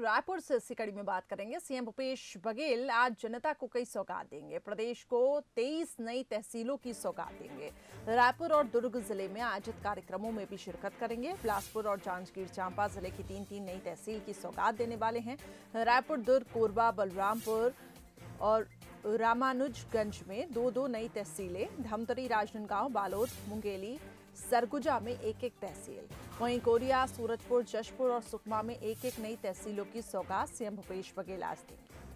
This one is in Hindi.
रायपुर से इसी कड़ी में बात करेंगे। सीएम भूपेश बघेल आज जनता को कई सौगात देंगे। प्रदेश को 23 नई तहसीलों की सौगात देंगे। रायपुर और दुर्ग ज़िले में आयोजित कार्यक्रमों में भी शिरकत करेंगे। बिलासपुर और जांजगीर चांपा ज़िले की तीन तीन नई तहसील की सौगात देने वाले हैं। रायपुर, दुर्ग, कोरबा, बलरामपुर और रामानुजगंज में दो दो नई तहसीलें। धमतरी, राजनांदगांव, बालोद, मुंगेली सरगुजा में एक एक तहसील। वहीं कोरिया, सूरजपुर, जशपुर और सुकमा में एक एक नई तहसीलों की सौगात सीएम भूपेश बघेल आज देंगे।